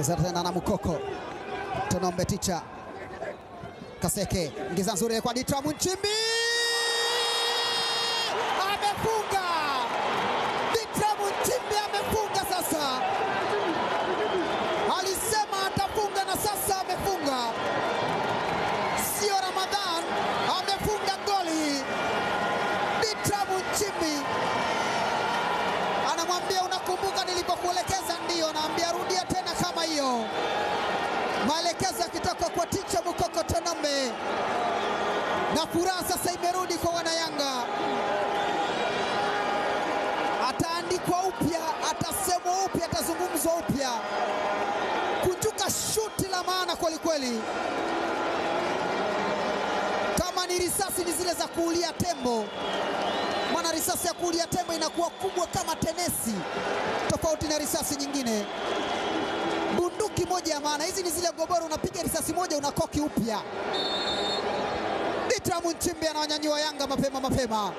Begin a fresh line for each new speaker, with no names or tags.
cheza tena na Mukoko Tonombe Ticha Kaseke ngiza nzuri kwa Ditra Munchimbi amefunga. Ditra Munchimbi amefunga sasa, alisema atafunga na sasa amefunga. Sio Ramadhan, amefunga goli. Ditra Munchimbi Maelekezo yakitoka kwa ticha Mukoko Tonombe, na furaha sasa imerudi kwa wanayanga. Ataandikwa upya, atasemwa upya, atazungumzwa upya. Kujuka shuti la maana kwelikweli, kama ni risasi ni zile za kuulia tembo maana risasi ya kuulia tembo inakuwa kubwa kama tenesi, tofauti na risasi nyingine. Moja ya maana, hizi ni zile goboro, unapiga risasi moja unakoki upya. Bitramu Nchimbi anawanyanyua Yanga mapema mapema.